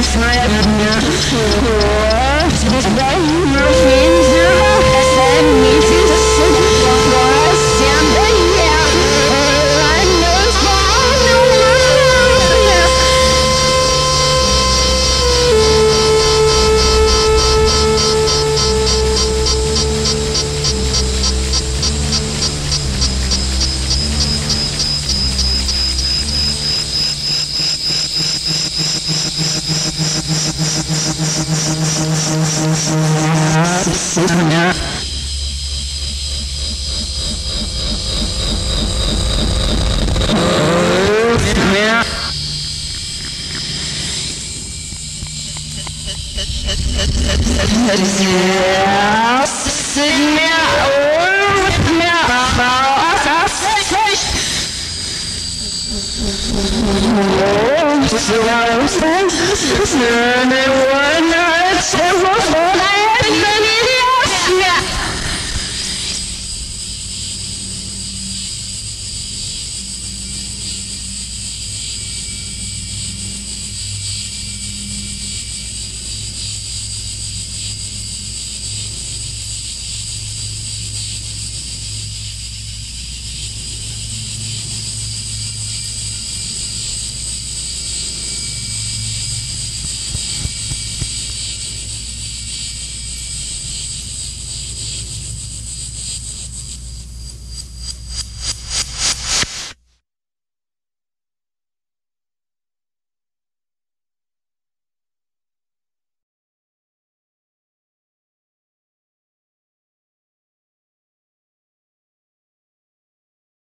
inside Yeah.